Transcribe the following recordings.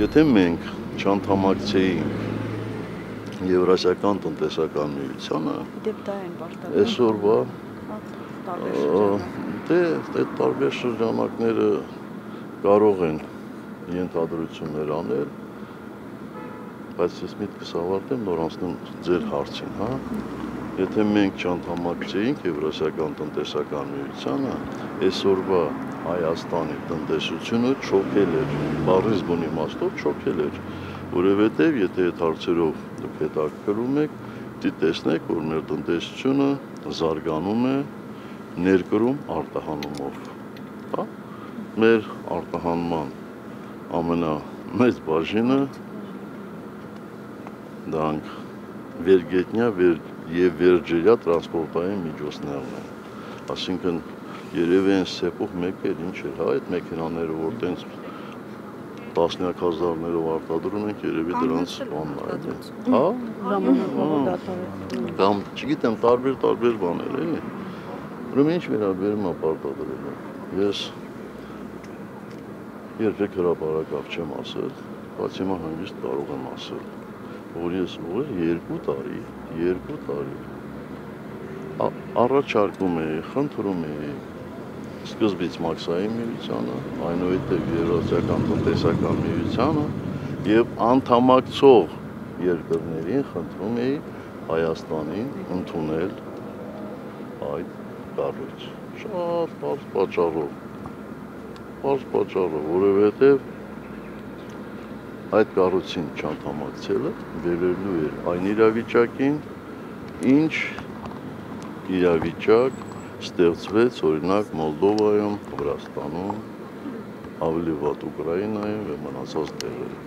Եթե մենք չանդամակցեինք Եվրասիական տնտեսական միությանը, Դեպ դա են պարտադրում։ այսօրվա շրջանակ։ դե այդ տարբեր շրջանակները կարող են ենթադրություններ անել, բայց ես միտքս ավարտեմ նոր անցնեմ ձեր հարցին, հա։ Եթե մենք չանդամակցեինք Եվրասիական տնտեսական միությանը, այսօրվա Հայաստանի տնտեսությունը չոքել էր, բառից բուն իմաստով չոքել էր, որովհետև եթե այդ հարցերով դուք հետաքրում եք, դի տեսնեք, որ մեր տնտեսությունը զարգանում է ներկրում արտահանումով։ Հա? Մեր արտահանման ամենամեծ բաժինը դրանք վերգետնյա վեր եւ վերջերյա տրանսպորտային միջոցներն են։ Այսինքն երևի են սեպող մեկ էր ինչ էր, հա, այդ մեքենաները որ տենց տասնյակ հազարներով արտադրում ենք, երևի դրանց բանն է, էլի։ Հա? ժամանակավոր դատարկ։ Կամ չգիտեմ, տարբեր տարբեր բաներ էլի։ Ուրեմն ինչ վերաբերում է պարտադրելը։ Ես երբեք հրապարակավ չեմ ասել, բայց հիմա հանգիստ կարող եմ ասել, որ ես ուղիղ երկու տարի, երկու տարի առաջարկում էի, խնդրում էի սկզբից Մաքսային միությանը, այնուհետև Եվրասիական տնտեսական միությանը եւ անդամակցող երկրներին խնդրում էի Հայաստանին ընդունել այդ կառույց։ Շատ բարձ պատճառով։ Բարձ պատճառով, որովհետև այդ կառույցին չանդամակցելը վերելու էր այն իրավիճակին, ինչ իրավիճակ ստեղծվեց օրինակ Մոլդովայում, Վրաստանում, ավելի վատ Ուկրաինայում եւ մնացած տեղերում։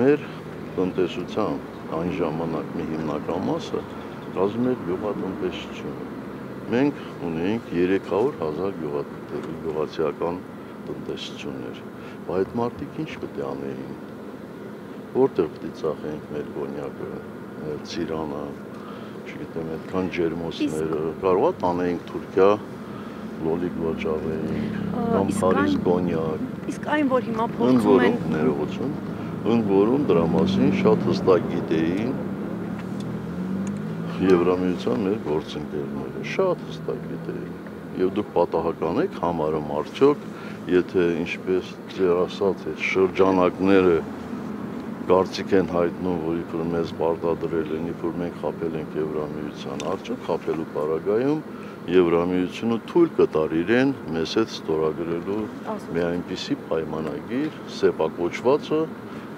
Մեր տնտեսության այն ժամանակ մի հիմնական մասը կազմում էր գյուղատնտեսությունը։ Մենք ունեինք 300.000 գյուղատնտեսի գյուղացիական տնտեսություններ։ Բայց մարդիկ ինչ պետք է անեին։ Որտեղ պետք է ծախեինք մեր կոնյակը, ծիրանը, չգիտեմ, այդքան ջերմոցները, կարող է տանեինք Թուրքիա, լոլիկ վաճառեինք, կամ Փարիզ կոնյակ, Իսկ այն, որ հիմա փորձում են ներողություն, ընդ որում դրա մասին շատ հստակ գիտեին Եվրամիության մեր գործընկերները, շատ հստակ գիտեին։ Եվ դուք պատահական եք համարում արդյոք, եթե ինչպես ձեր ասած այդ շրջանակները կարծիք են հայտնում, որ իբր մեզ պարտադրել են, իբր մենք խապել ենք Եվրամիության, արդյոք խապելու պարագայում Եվրամիությունը թույլ կտար իրեն մեզ հետ ստորագրելու մի այնպիսի պայմանագիր, սեպակոչվածը,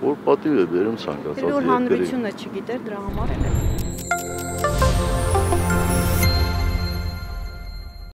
որ պատիվ է բերում ցանկացած որ երկրի։ հանրությունը չգիտեր դրա համար էլ է։